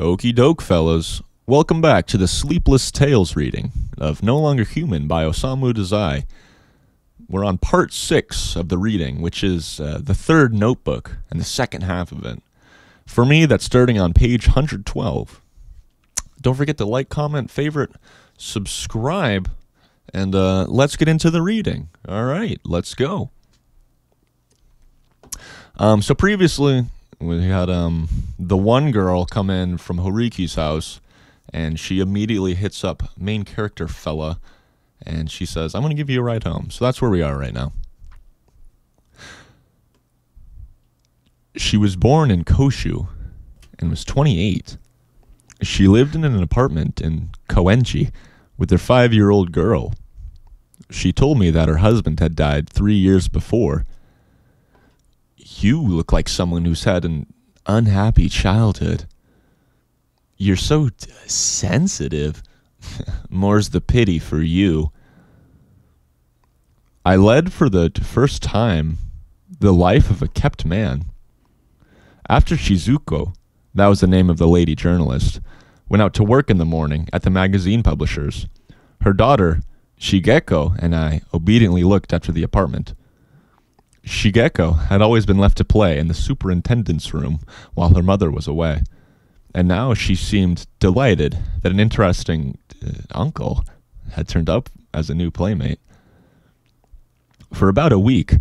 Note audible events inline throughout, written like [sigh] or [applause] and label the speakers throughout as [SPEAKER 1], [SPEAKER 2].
[SPEAKER 1] Okie doke, fellas. Welcome back to the Sleepless Tales reading of No Longer Human by Osamu Dazai. We're on part six of the reading, which is uh, the third notebook and the second half of it. For me, that's starting on page 112. Don't forget to like, comment, favorite, subscribe, and uh, let's get into the reading. All right, let's go. Um, so previously, we had um, the one girl come in from Horiki's house, and she immediately hits up main character fella, and she says, "I'm to give you a ride home." So that's where we are right now. She was born in Koshu and was 28. She lived in an apartment in Koenji with her five year old girl. She told me that her husband had died three years before. You look like someone who's had an unhappy childhood. You're so d- sensitive. [laughs] More's the pity for you. I led for the first time the life of a kept man. After Shizuko, that was the name of the lady journalist, went out to work in the morning at the magazine publishers. Her daughter, Shigeko, and I obediently looked after the apartment. Shigeko had always been left to play in the superintendent's room while her mother was away, and now she seemed delighted that an interesting uh, uncle had turned up as a new playmate. For about a week,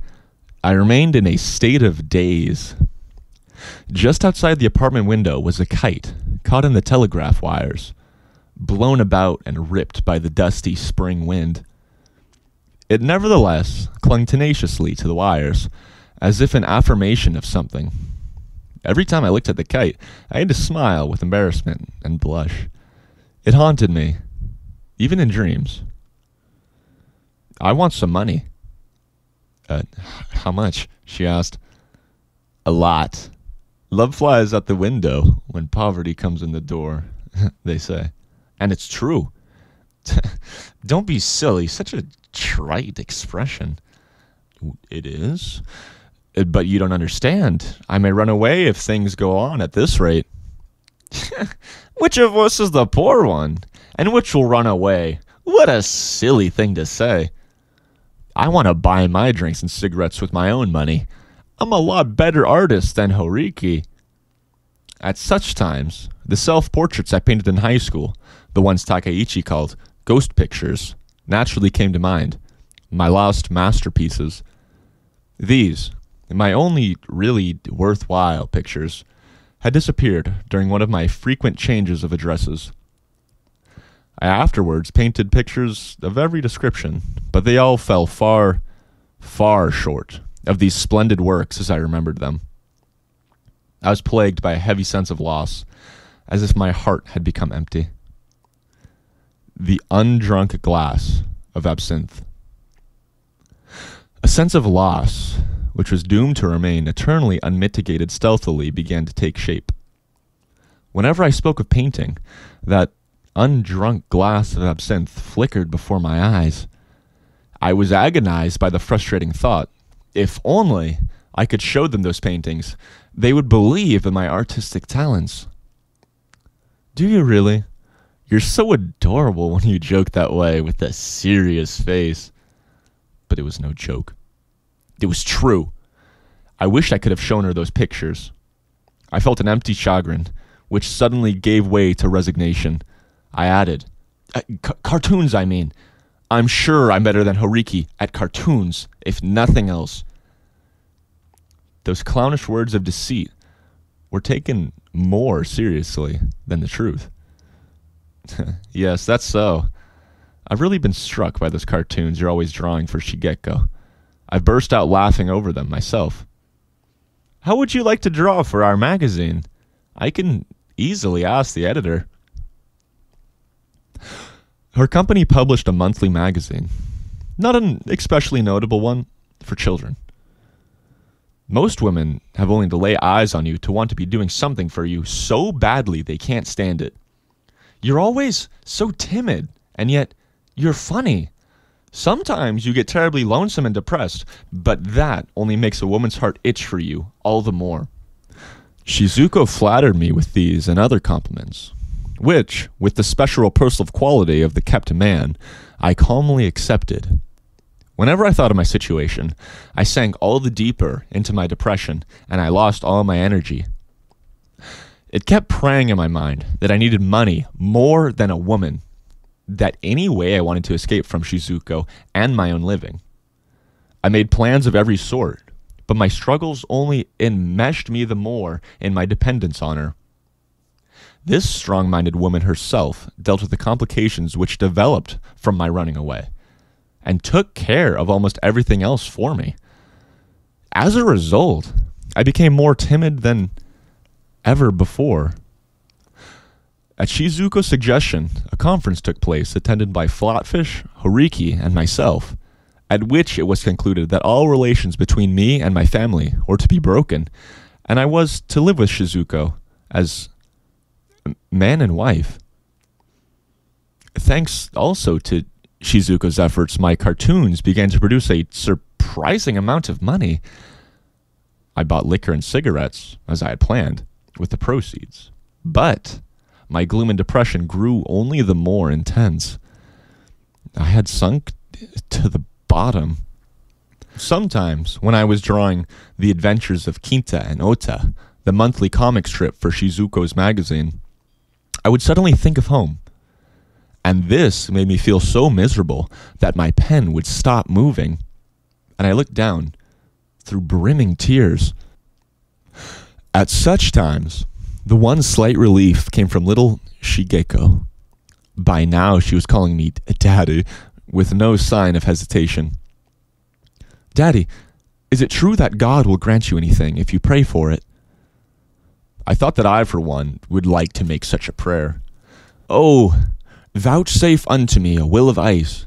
[SPEAKER 1] I remained in a state of daze. Just outside the apartment window was a kite caught in the telegraph wires, blown about and ripped by the dusty spring wind. It nevertheless clung tenaciously to the wires, as if in affirmation of something. Every time I looked at the kite, I had to smile with embarrassment and blush. It haunted me, even in dreams. I want some money. Uh, how much? she asked. A lot. Love flies out the window when poverty comes in the door, [laughs] they say. And it's true. [laughs] Don't be silly. Such a trite expression. It is. Uh, But you don't understand. I may run away if things go on at this rate. [laughs] which of us is the poor one? And which will run away? What a silly thing to say. I want to buy my drinks and cigarettes with my own money. I'm a lot better artist than Horiki. At such times, the self portraits I painted in high school, the ones Takeichi called ghost pictures, naturally came to mind. My lost masterpieces. These, my only really worthwhile pictures, had disappeared during one of my frequent changes of addresses. I afterwards painted pictures of every description, but they all fell far, far short of these splendid works as I remembered them. I was plagued by a heavy sense of loss, as if my heart had become empty. The undrunk glass of absinthe. A sense of loss, which was doomed to remain eternally unmitigated stealthily, began to take shape. Whenever I spoke of painting, that undrunk glass of absinthe flickered before my eyes. I was agonized by the frustrating thought if only I could show them those paintings, they would believe in my artistic talents. Do you really? You're so adorable when you joke that way with that serious face. But it was no joke. It was true. I wished I could have shown her those pictures. I felt an empty chagrin, which suddenly gave way to resignation. I added, uh, ca- Cartoons, I mean. I'm sure I'm better than Horiki at cartoons, if nothing else. Those clownish words of deceit were taken more seriously than the truth. [laughs] yes, that's so. I've really been struck by those cartoons you're always drawing for Shigeko. I've burst out laughing over them myself. How would you like to draw for our magazine? I can easily ask the editor. Her company published a monthly magazine, not an especially notable one for children. Most women have only to lay eyes on you to want to be doing something for you so badly they can't stand it. You're always so timid, and yet you're funny. Sometimes you get terribly lonesome and depressed, but that only makes a woman's heart itch for you all the more. Shizuko flattered me with these and other compliments, which, with the special repulsive quality of the kept man, I calmly accepted. Whenever I thought of my situation, I sank all the deeper into my depression and I lost all my energy. It kept preying in my mind that I needed money more than a woman, that any way I wanted to escape from Shizuko and my own living. I made plans of every sort, but my struggles only enmeshed me the more in my dependence on her. This strong minded woman herself dealt with the complications which developed from my running away and took care of almost everything else for me. As a result, I became more timid than ever before. At Shizuko's suggestion, a conference took place attended by Flatfish, Horiki, and myself, at which it was concluded that all relations between me and my family were to be broken, and I was to live with Shizuko as man and wife. Thanks also to Shizuko's efforts, my cartoons began to produce a surprising amount of money. I bought liquor and cigarettes, as I had planned, with the proceeds. But my gloom and depression grew only the more intense. I had sunk to the bottom. Sometimes, when I was drawing The Adventures of Kinta and Ota, the monthly comic strip for Shizuko's magazine, I would suddenly think of home and this made me feel so miserable that my pen would stop moving. And I looked down through brimming tears. At such times, the one slight relief came from little Shigeko. By now, she was calling me Daddy with no sign of hesitation. Daddy, is it true that God will grant you anything if you pray for it? I thought that I, for one, would like to make such a prayer. Oh, Vouchsafe unto me a will of ice.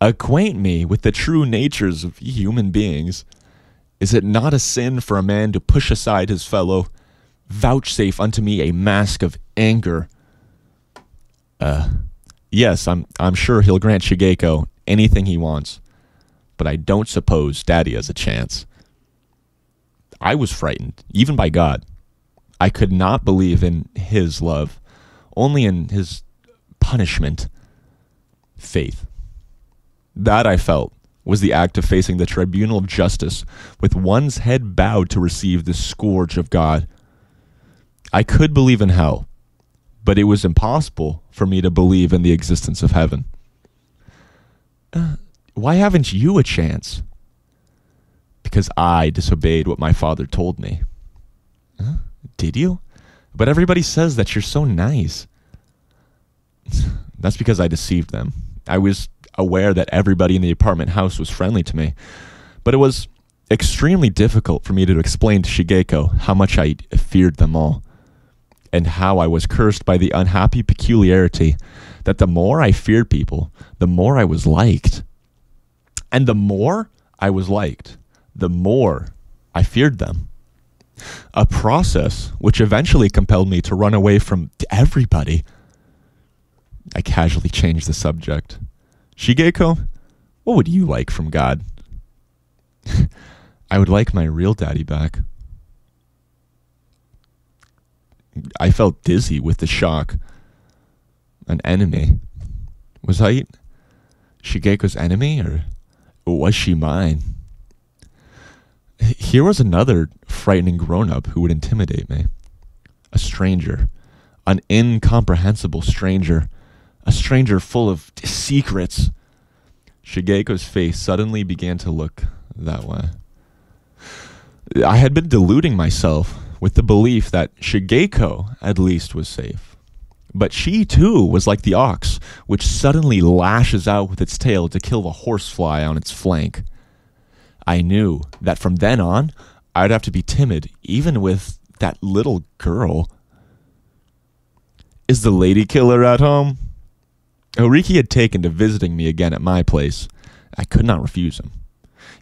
[SPEAKER 1] Acquaint me with the true natures of human beings. Is it not a sin for a man to push aside his fellow? Vouchsafe unto me a mask of anger. Uh, yes, I'm I'm sure he'll grant Shigeko anything he wants, but I don't suppose Daddy has a chance. I was frightened, even by God. I could not believe in his love, only in his punishment, faith. That I felt was the act of facing the tribunal of justice with one's head bowed to receive the scourge of God. I could believe in hell, but it was impossible for me to believe in the existence of heaven. Uh, why haven't you a chance? Because I disobeyed what my father told me. Huh? Did you? But everybody says that you're so nice. [laughs] That's because I deceived them. I was aware that everybody in the apartment house was friendly to me, but it was extremely difficult for me to explain to Shigeko how much I feared them all, and how I was cursed by the unhappy peculiarity that the more I feared people, the more I was liked. And the more I was liked, the more I feared them. A process which eventually compelled me to run away from everybody I casually changed the subject. Shigeko, what would you like from God? [laughs] I would like my real daddy back. I felt dizzy with the shock. An enemy. Was I Shigeko's enemy, or was she mine? Here was another frightening grown up who would intimidate me. A stranger. An incomprehensible stranger a stranger full of secrets. Shigeko's face suddenly began to look that way. I had been deluding myself with the belief that Shigeko at least was safe. But she too was like the ox, which suddenly lashes out with its tail to kill the horsefly on its flank. I knew that from then on, I'd have to be timid, even with that little girl. Is the lady killer at home? Horiki had taken to visiting me again at my place. I could not refuse him,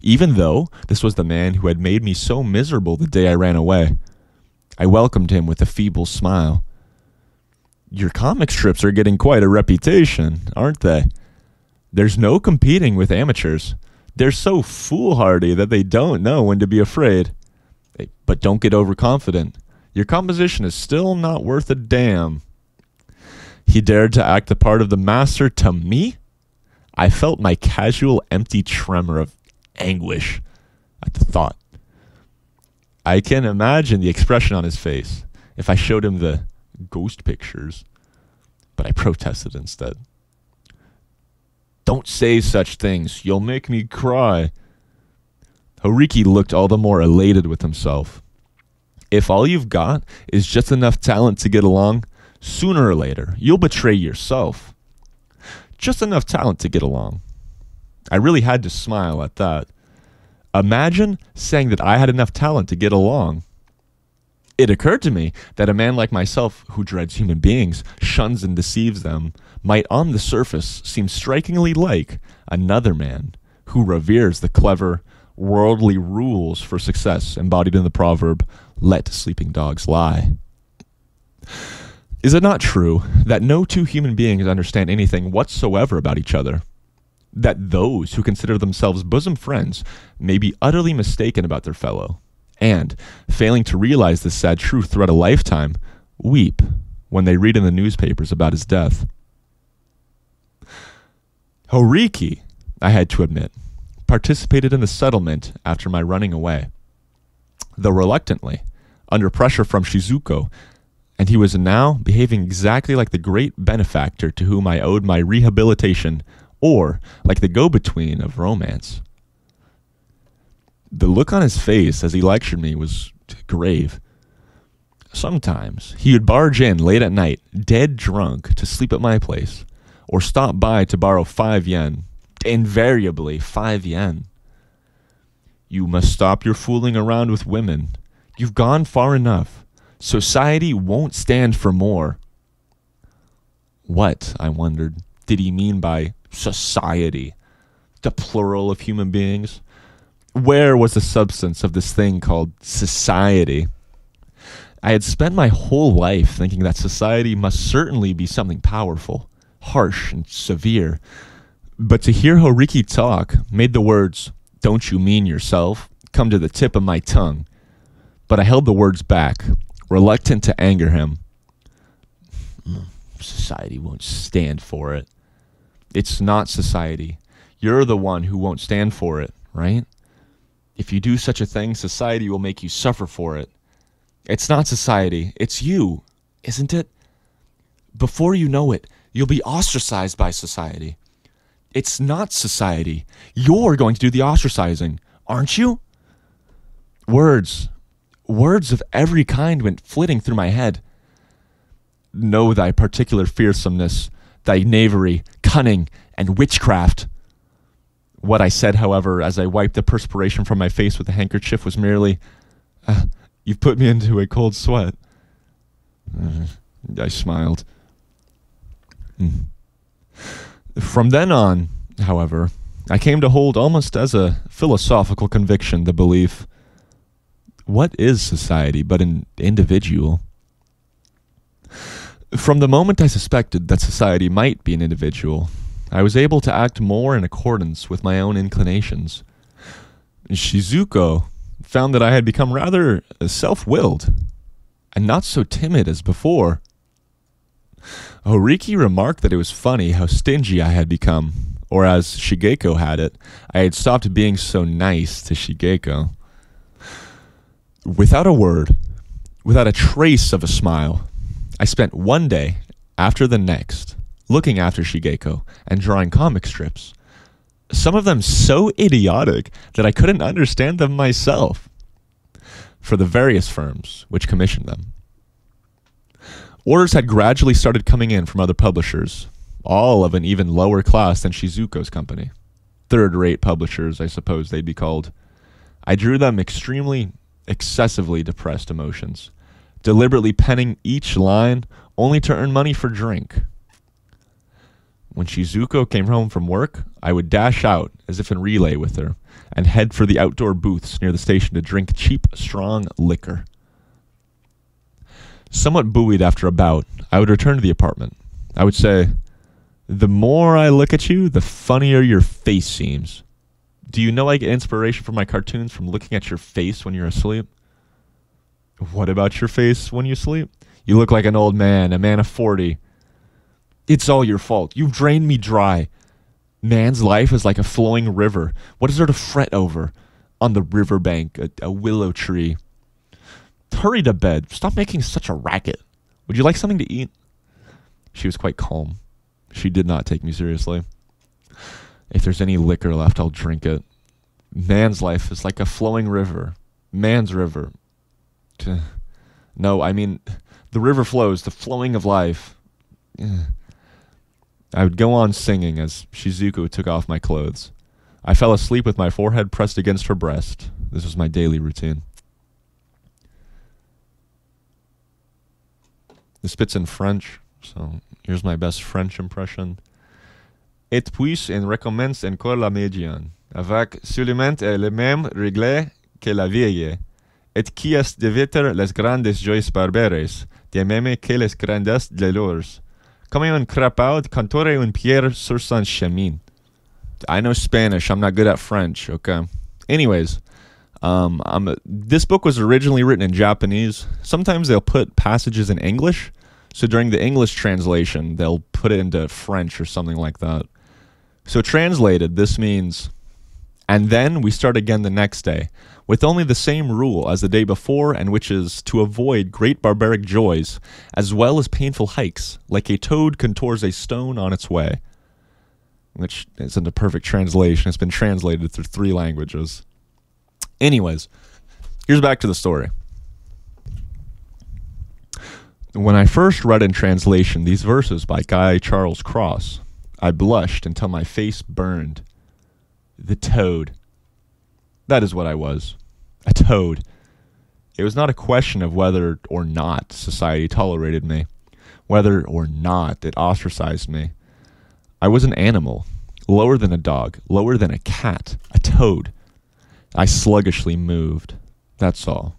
[SPEAKER 1] even though this was the man who had made me so miserable the day I ran away. I welcomed him with a feeble smile. Your comic strips are getting quite a reputation, aren't they? There's no competing with amateurs. They're so foolhardy that they don't know when to be afraid. But don't get overconfident. Your composition is still not worth a damn. He dared to act the part of the master to me? I felt my casual, empty tremor of anguish at the thought. I can imagine the expression on his face if I showed him the ghost pictures, but I protested instead. Don't say such things. You'll make me cry. Horiki looked all the more elated with himself. If all you've got is just enough talent to get along, sooner or later you'll betray yourself. Just enough talent to get along. I really had to smile at that. Imagine saying that I had enough talent to get along. It occurred to me that a man like myself, who dreads human beings, shuns and deceives them, might on the surface seem strikingly like another man who reveres the clever, worldly rules for success embodied in the proverb, let sleeping dogs lie. Is it not true that no two human beings understand anything whatsoever about each other? That those who consider themselves bosom friends may be utterly mistaken about their fellow, and, failing to realize this sad truth throughout a lifetime, weep when they read in the newspapers about his death. Horiki, I had to admit, participated in the settlement after my running away. Though reluctantly, under pressure from Shizuko, and he was now behaving exactly like the great benefactor to whom I owed my rehabilitation, or like the go between of romance. The look on his face as he lectured me was grave. Sometimes he would barge in late at night, dead drunk, to sleep at my place, or stop by to borrow five yen. Invariably, five yen. You must stop your fooling around with women. You've gone far enough. Society won't stand for more. What, I wondered, did he mean by society? The plural of human beings? Where was the substance of this thing called society? I had spent my whole life thinking that society must certainly be something powerful, harsh, and severe. But to hear Horiki talk made the words, Don't you mean yourself, come to the tip of my tongue. But I held the words back, reluctant to anger him. Mm. Society won't stand for it. It's not society. You're the one who won't stand for it, right? If you do such a thing, society will make you suffer for it. It's not society, it's you, isn't it? Before you know it, you'll be ostracized by society. It's not society. You're going to do the ostracizing, aren't you? Words, words of every kind went flitting through my head. Know thy particular fearsomeness, thy knavery, cunning, and witchcraft. What I said, however, as I wiped the perspiration from my face with a handkerchief, was merely, uh, You've put me into a cold sweat. I smiled. From then on, however, I came to hold almost as a philosophical conviction the belief what is society but an individual? From the moment I suspected that society might be an individual, I was able to act more in accordance with my own inclinations. Shizuko found that I had become rather self willed and not so timid as before. Horiki remarked that it was funny how stingy I had become, or as Shigeko had it, I had stopped being so nice to Shigeko. Without a word, without a trace of a smile, I spent one day after the next looking after Shigeko and drawing comic strips. Some of them so idiotic that I couldn't understand them myself. For the various firms which commissioned them. Orders had gradually started coming in from other publishers, all of an even lower class than Shizuko's company. Third rate publishers, I suppose they'd be called. I drew them extremely excessively depressed emotions, deliberately penning each line only to earn money for drink. When Shizuko came home from work, I would dash out as if in relay with her and head for the outdoor booths near the station to drink cheap, strong liquor. Somewhat buoyed after a bout, I would return to the apartment. I would say, The more I look at you, the funnier your face seems. Do you know I get inspiration for my cartoons from looking at your face when you're asleep? What about your face when you sleep? You look like an old man, a man of 40. It's all your fault. You've drained me dry. Man's life is like a flowing river. What is there to fret over? On the riverbank, a, a willow tree. Hurry to bed. Stop making such a racket. Would you like something to eat? She was quite calm. She did not take me seriously. If there's any liquor left, I'll drink it. Man's life is like a flowing river. Man's river. No, I mean, the river flows, the flowing of life. [sighs] I would go on singing as Shizuko took off my clothes. I fell asleep with my forehead pressed against her breast. This was my daily routine. This spits in French, so here's my best French impression. Et puis, on recommence encore la médiane, avec seulement le même réglé que la vieille. Et qui est d'éviter les grandes joies barbares, de même que les grandes douleurs. Comme un crapaud cantore un pierre sur son chemin. I know Spanish. I'm not good at French. Okay. Anyways, um, I'm, this book was originally written in Japanese. Sometimes they'll put passages in English. So during the English translation, they'll put it into French or something like that. So translated, this means, and then we start again the next day, with only the same rule as the day before, and which is to avoid great barbaric joys, as well as painful hikes, like a toad contours a stone on its way. Which isn't a perfect translation. It's been translated through three languages. Anyways, here's back to the story. When I first read in translation these verses by Guy Charles Cros, I blushed until my face burned. The toad. That is what I was. A toad. It was not a question of whether or not society tolerated me, whether or not it ostracized me. I was an animal, lower than a dog, lower than a cat, a toad. I sluggishly moved. That's all.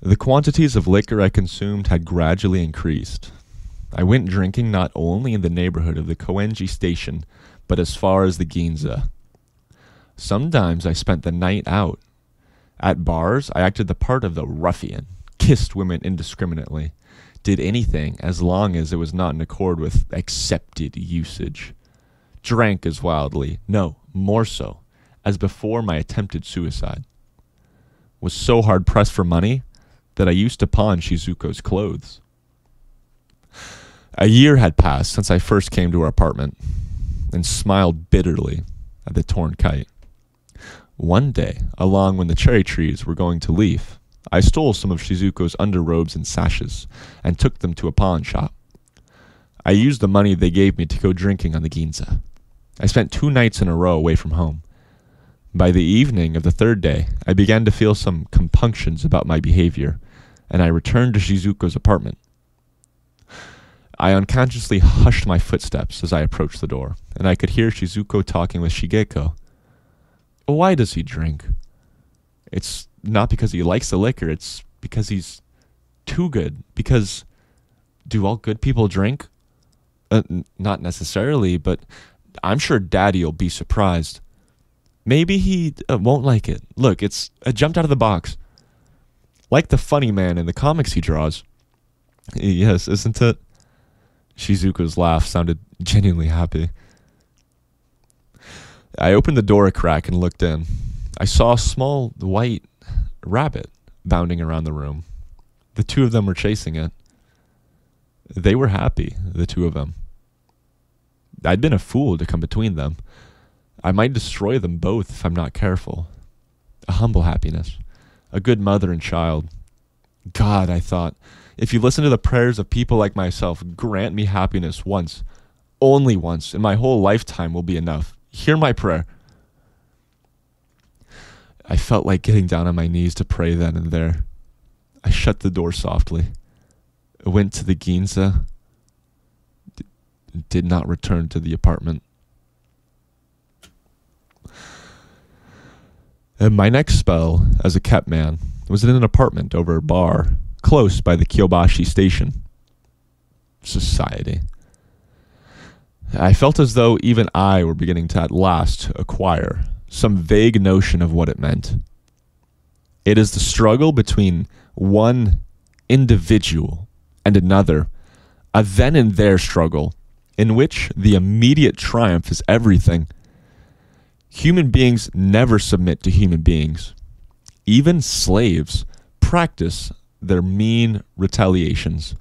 [SPEAKER 1] The quantities of liquor I consumed had gradually increased. I went drinking not only in the neighborhood of the Koenji station, but as far as the Ginza. Sometimes I spent the night out. At bars, I acted the part of the ruffian, kissed women indiscriminately, did anything as long as it was not in accord with accepted usage, drank as wildly, no, more so, as before my attempted suicide. Was so hard pressed for money that I used to pawn Shizuko's clothes. A year had passed since I first came to her apartment and smiled bitterly at the torn kite. One day, along when the cherry trees were going to leaf, I stole some of Shizuko's underrobes and sashes and took them to a pawn shop. I used the money they gave me to go drinking on the Ginza. I spent two nights in a row away from home. By the evening of the third day, I began to feel some compunctions about my behavior and I returned to Shizuko's apartment. I unconsciously hushed my footsteps as I approached the door, and I could hear Shizuko talking with Shigeko. Why does he drink? It's not because he likes the liquor, it's because he's too good. Because do all good people drink? Uh, not necessarily, but I'm sure Daddy'll be surprised. Maybe he uh, won't like it. Look, it's uh, jumped out of the box. Like the funny man in the comics he draws. Yes, isn't it? Shizuko's laugh sounded genuinely happy. I opened the door a crack and looked in. I saw a small white rabbit bounding around the room. The two of them were chasing it. They were happy, the two of them. I'd been a fool to come between them. I might destroy them both if I'm not careful. A humble happiness a good mother and child. God, I thought, if you listen to the prayers of people like myself, grant me happiness once, only once, and my whole lifetime will be enough. Hear my prayer. I felt like getting down on my knees to pray then and there. I shut the door softly, went to the Ginza, d- did not return to the apartment. And my next spell as a kept man was in an apartment over a bar close by the Kyobashi station. Society. I felt as though even I were beginning to at last acquire some vague notion of what it meant. It is the struggle between one individual and another, a then and there struggle in which the immediate triumph is everything. Human beings never submit to human beings. Even slaves practice their mean retaliations.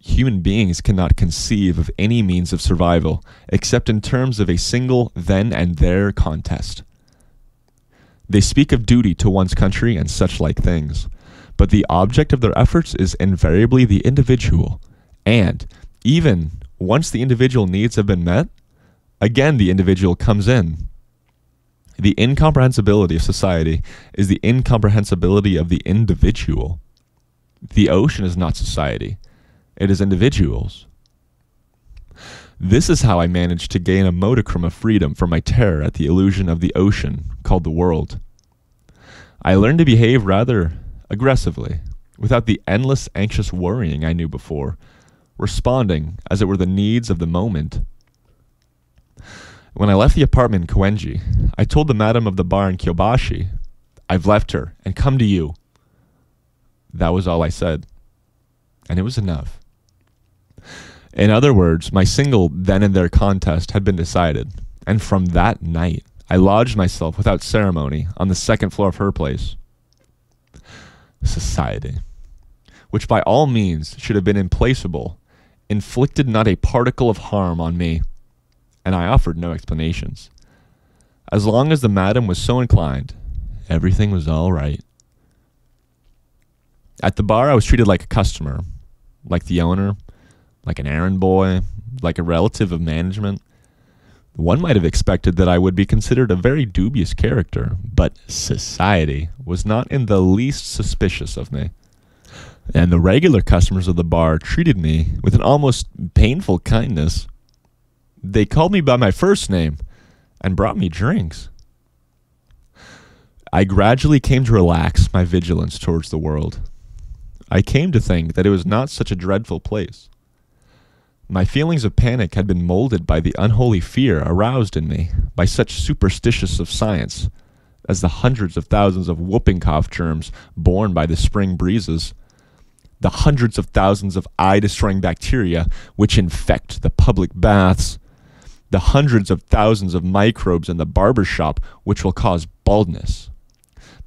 [SPEAKER 1] Human beings cannot conceive of any means of survival except in terms of a single then and there contest. They speak of duty to one's country and such like things, but the object of their efforts is invariably the individual, and even once the individual needs have been met, again the individual comes in. The incomprehensibility of society is the incomprehensibility of the individual. The ocean is not society, it is individuals. This is how I managed to gain a modicum of freedom from my terror at the illusion of the ocean called the world. I learned to behave rather aggressively, without the endless anxious worrying I knew before, responding as it were the needs of the moment. When I left the apartment in Koenji, I told the madam of the bar in Kyobashi, I've left her and come to you. That was all I said. And it was enough. In other words, my single then and there contest had been decided, and from that night I lodged myself without ceremony on the second floor of her place. Society, which by all means should have been implacable, inflicted not a particle of harm on me, and I offered no explanations. As long as the madam was so inclined, everything was all right. At the bar, I was treated like a customer, like the owner, like an errand boy, like a relative of management. One might have expected that I would be considered a very dubious character, but society was not in the least suspicious of me. And the regular customers of the bar treated me with an almost painful kindness. They called me by my first name and brought me drinks. I gradually came to relax my vigilance towards the world. I came to think that it was not such a dreadful place. My feelings of panic had been molded by the unholy fear aroused in me by such superstitious of science as the hundreds of thousands of whooping cough germs borne by the spring breezes, the hundreds of thousands of eye destroying bacteria which infect the public baths, the hundreds of thousands of microbes in the barber shop which will cause baldness,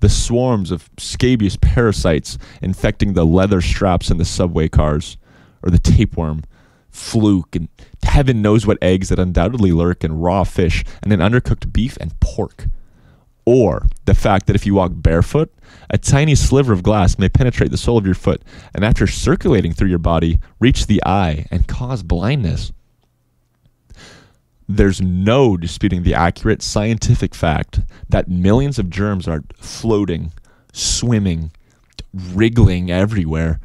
[SPEAKER 1] the swarms of scabious parasites infecting the leather straps in the subway cars, or the tapeworm fluke, and heaven knows what eggs that undoubtedly lurk in raw fish and in undercooked beef and pork. Or the fact that if you walk barefoot, a tiny sliver of glass may penetrate the sole of your foot and, after circulating through your body, reach the eye and cause blindness. There's no disputing the accurate scientific fact that millions of germs are floating, swimming, wriggling everywhere.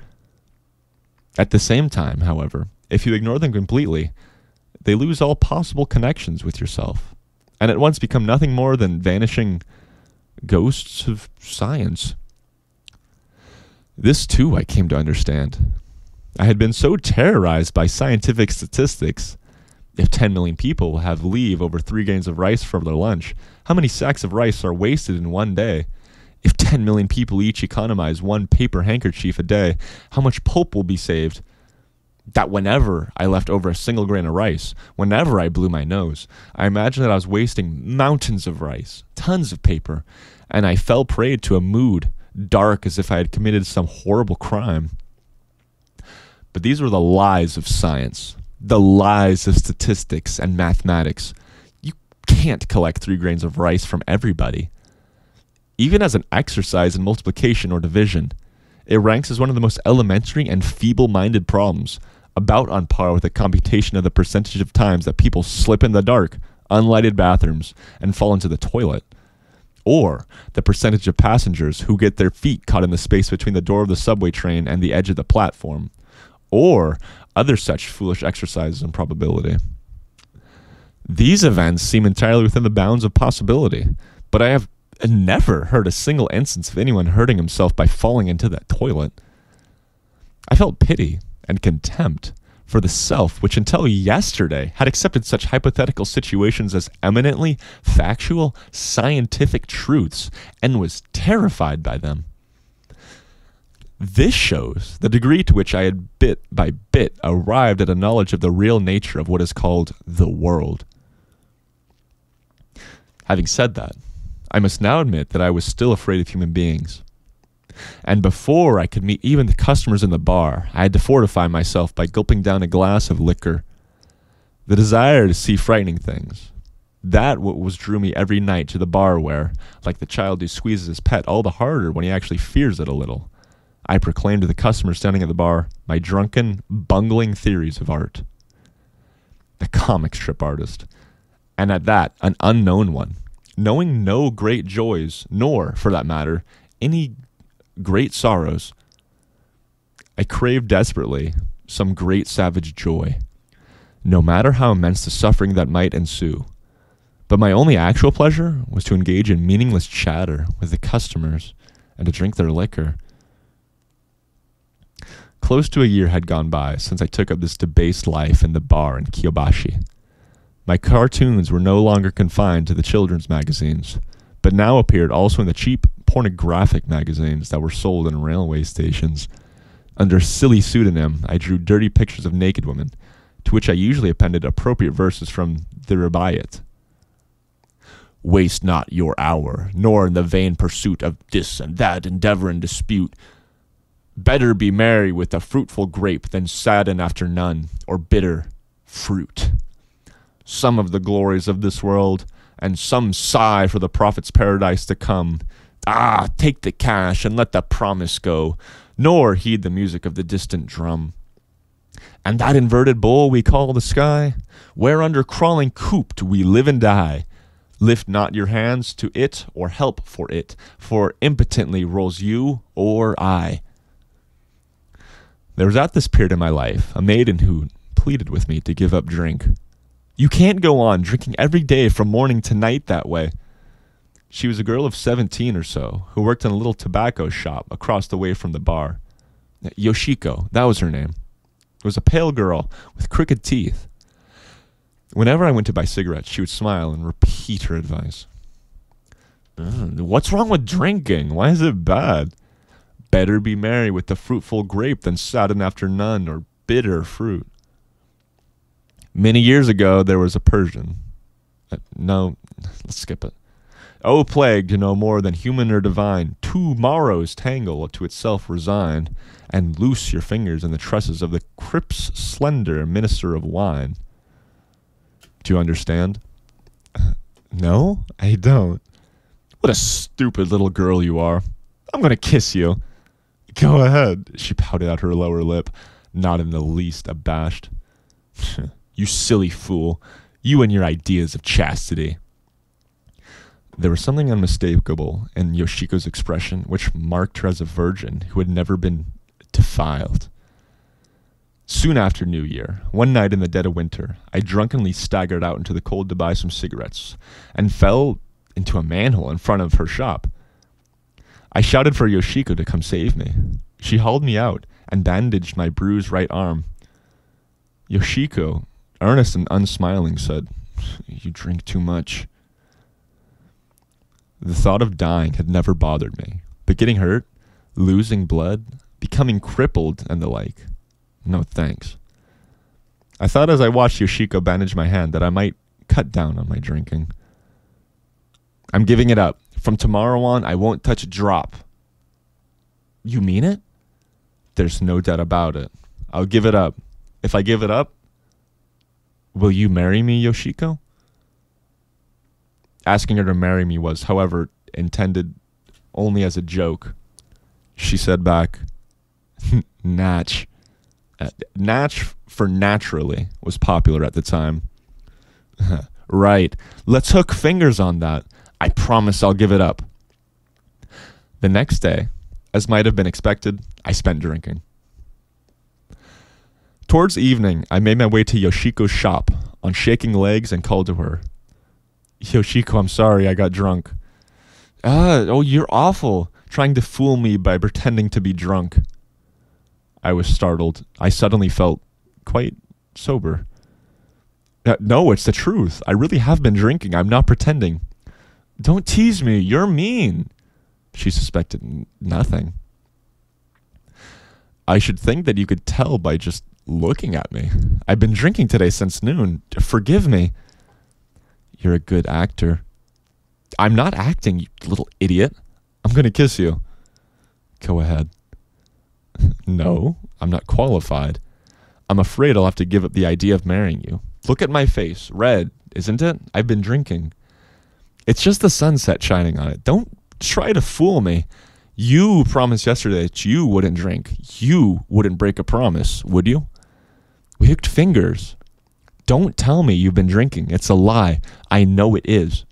[SPEAKER 1] At the same time, however, if you ignore them completely, they lose all possible connections with yourself, and at once become nothing more than vanishing ghosts of science. This too I came to understand. I had been so terrorized by scientific statistics. If 10 million people have leave over three grains of rice for their lunch, how many sacks of rice are wasted in one day? If 10 million people each economize one paper handkerchief a day, how much pulp will be saved? that whenever I left over a single grain of rice, whenever I blew my nose, I imagined that I was wasting mountains of rice, tons of paper, and I fell prey to a mood dark as if I had committed some horrible crime. But these were the lies of science, the lies of statistics and mathematics. You can't collect three grains of rice from everybody. Even as an exercise in multiplication or division, it ranks as one of the most elementary and feeble minded problems about on par with the computation of the percentage of times that people slip in the dark, unlighted bathrooms, and fall into the toilet. Or the percentage of passengers who get their feet caught in the space between the door of the subway train and the edge of the platform. Or other such foolish exercises in probability. These events seem entirely within the bounds of possibility, but I have never heard a single instance of anyone hurting himself by falling into that toilet. I felt pity and contempt for the self which until yesterday had accepted such hypothetical situations as eminently factual scientific truths and was terrified by them. This shows the degree to which I had bit by bit arrived at a knowledge of the real nature of what is called the world. Having said that, I must now admit that I was still afraid of human beings. And before I could meet even the customers in the bar, I had to fortify myself by gulping down a glass of liquor. The desire to see frightening things. That what was drew me every night to the bar where, like the child who squeezes his pet all the harder when he actually fears it a little, I proclaimed to the customers standing at the bar my drunken, bungling theories of art. The comic strip artist, and at that, an unknown one, knowing no great joys, nor, for that matter, any great sorrows. I craved desperately some great savage joy, no matter how immense the suffering that might ensue. But my only actual pleasure was to engage in meaningless chatter with the customers and to drink their liquor. Close to a year had gone by since I took up this debased life in the bar in Kyobashi. My cartoons were no longer confined to the children's magazines, but now appeared also in the cheap pornographic magazines that were sold in railway stations. Under silly pseudonym, I drew dirty pictures of naked women, to which I usually appended appropriate verses from the Rubaiyat. Waste not your hour, nor in the vain pursuit of this and that endeavor and dispute. Better be merry with a fruitful grape than sadden after none, or bitter fruit some of the glories of this world, and some sigh for the prophet's paradise to come. Ah, take the cash and let the promise go, nor heed the music of the distant drum. And that inverted bowl we call the sky, where under crawling cooped we live and die. Lift not your hands to it or help for it, for impotently rolls you or I. There was at this period in my life a maiden who pleaded with me to give up drink. You can't go on drinking every day from morning to night that way. She was a girl of 17 or so who worked in a little tobacco shop across the way from the bar. Yoshiko, that was her name. It was a pale girl with crooked teeth. Whenever I went to buy cigarettes, she would smile and repeat her advice. Mm, what's wrong with drinking? Why is it bad? Better be merry with the fruitful grape than sadden after none or bitter fruit. Many years ago, there was a Persian. Uh, no, [laughs] let's skip it. O plague to no more than human or divine, two morrows tangle to itself resign, and loose your fingers in the tresses of the crypt's slender minister of wine. Do you understand? [laughs] No, I don't. What a stupid little girl you are. I'm going to kiss you. Go ahead. She pouted out her lower lip, not in the least abashed. [laughs] You silly fool. You and your ideas of chastity. There was something unmistakable in Yoshiko's expression which marked her as a virgin who had never been defiled. Soon after New Year, one night in the dead of winter, I drunkenly staggered out into the cold to buy some cigarettes and fell into a manhole in front of her shop. I shouted for Yoshiko to come save me. She hauled me out and bandaged my bruised right arm. Yoshiko, Earnest and unsmiling said, You drink too much. The thought of dying had never bothered me, but getting hurt, losing blood, becoming crippled, and the like, no thanks. I thought as I watched Yoshiko bandage my hand that I might cut down on my drinking. I'm giving it up. From tomorrow on, I won't touch a drop. You mean it? There's no doubt about it. I'll give it up. If I give it up, Will you marry me, Yoshiko? Asking her to marry me was, however, intended only as a joke. She said back, [laughs] Natch. Uh, Natch for naturally was popular at the time. [laughs] right. Let's hook fingers on that. I promise I'll give it up. The next day, as might have been expected, I spent drinking. Towards evening, I made my way to Yoshiko's shop on shaking legs and called to her. Yoshiko, I'm sorry, I got drunk. Ah, oh, you're awful, trying to fool me by pretending to be drunk. I was startled. I suddenly felt quite sober. Uh, no, it's the truth. I really have been drinking. I'm not pretending. Don't tease me. You're mean. She suspected nothing. I should think that you could tell by just looking at me. I've been drinking today since noon. Forgive me. You're a good actor. I'm not acting, you little idiot. I'm going to kiss you. Go ahead. [laughs] no, I'm not qualified. I'm afraid I'll have to give up the idea of marrying you. Look at my face. Red, isn't it? I've been drinking. It's just the sunset shining on it. Don't try to fool me. You promised yesterday that you wouldn't drink. You wouldn't break a promise, would you? We hooked fingers. Don't tell me you've been drinking. It's a lie. I know it is.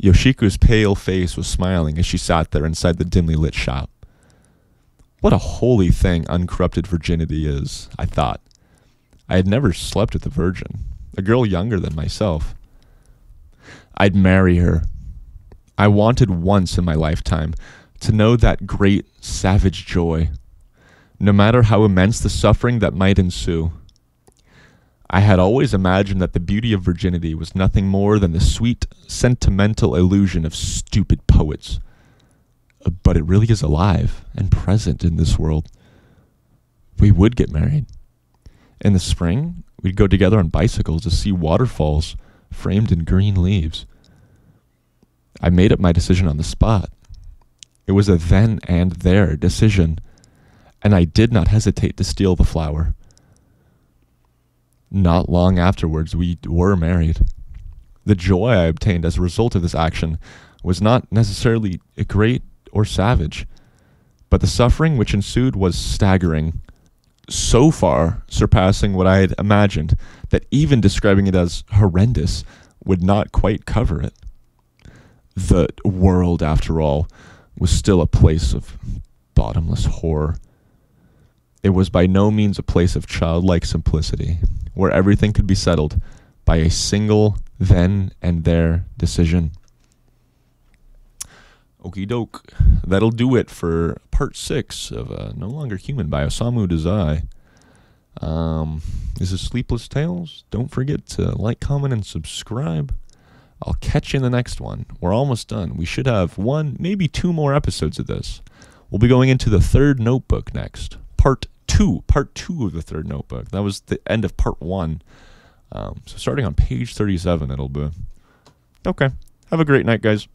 [SPEAKER 1] Yoshiko's pale face was smiling as she sat there inside the dimly lit shop. What a holy thing uncorrupted virginity is, I thought. I had never slept with a virgin, a girl younger than myself. I'd marry her. I wanted once in my lifetime to know that great savage joy, no matter how immense the suffering that might ensue. I had always imagined that the beauty of virginity was nothing more than the sweet, sentimental illusion of stupid poets. Uh, but it really is alive and present in this world. We would get married. In the spring, we'd go together on bicycles to see waterfalls framed in green leaves. I made up my decision on the spot. It was a then and there decision, and I did not hesitate to steal the flower. Not long afterwards, we were married. The joy I obtained as a result of this action was not necessarily great or savage, but the suffering which ensued was staggering, so far surpassing what I had imagined that even describing it as horrendous would not quite cover it. The world, after all, was still a place of bottomless horror. It was by no means a place of childlike simplicity, where everything could be settled by a single then and there decision. Okie doke. That'll do it for part six of uh, No Longer Human by Osamu Dazai. Um, this is Sleepless Tales. Don't forget to like, comment, and subscribe. I'll catch you in the next one. We're almost done. We should have one, maybe two more episodes of this. We'll be going into the third notebook next, part two, part two of the third notebook. That was the end of part one. Um, so starting on page 37, it'll be. Okay. Have a great night, guys.